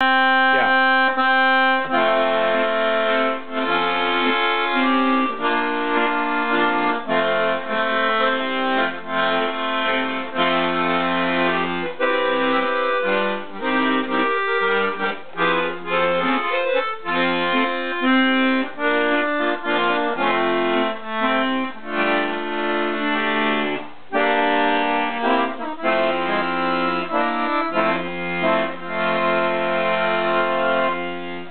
Uh...